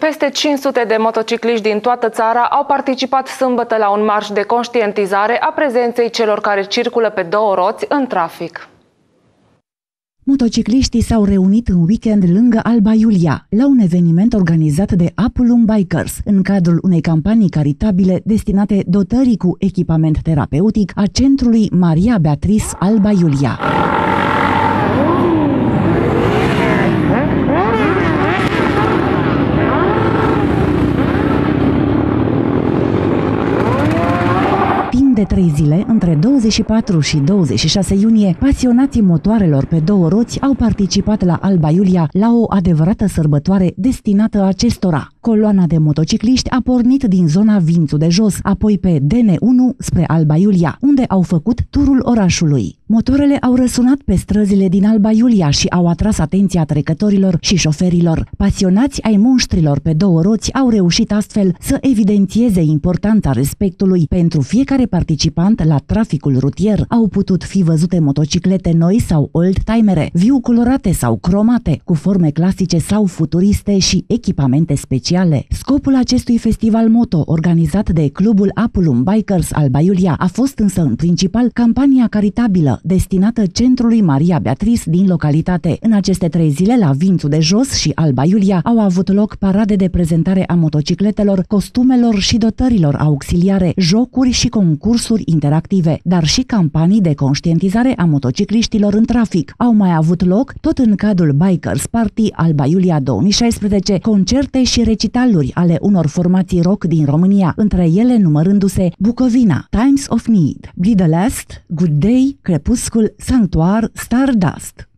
Peste 500 de motocicliști din toată țara au participat sâmbătă la un marș de conștientizare a prezenței celor care circulă pe două roți în trafic. Motocicliștii s-au reunit în weekend lângă Alba Iulia, la un eveniment organizat de Apulum Bikers, în cadrul unei campanii caritabile destinate dotării cu echipament terapeutic a centrului Maria Beatrice Alba Iulia. De trei zile, între 24 și 26 iunie, pasionații motoarelor pe două roți au participat la Alba Iulia la o adevărată sărbătoare destinată acestora. Coloana de motocicliști a pornit din zona Vințu de Jos, apoi pe DN1 spre Alba Iulia, unde au făcut turul orașului. Motoarele au răsunat pe străzile din Alba Iulia și au atras atenția trecătorilor și șoferilor. Pasionați ai monștrilor pe două roți au reușit astfel să evidențieze importanța respectului pentru fiecare participant la traficul rutier. Au putut fi văzute motociclete noi sau old-timere, viu colorate sau cromate, cu forme clasice sau futuriste și echipamente speciale. Scopul acestui festival moto, organizat de clubul Apulum Bikers al Baiulia, a fost însă în principal campania caritabilă destinată centrului Maria Beatrice din localitate. În aceste trei zile, la Vințu de Jos și Alba Iulia, au avut loc parade de prezentare a motocicletelor, costumelor și dotărilor auxiliare, jocuri și concursuri interactive, dar și campanii de conștientizare a motocicliștilor în trafic. Au mai avut loc, tot în cadrul Bikers Party Alba Iulia 2016, concerte și recitaluri ale unor formații rock din România, între ele numărându-se Bucovina, Times of Need, Be the Last, Good Day, Crepuscul, Sanctuar, Stardust.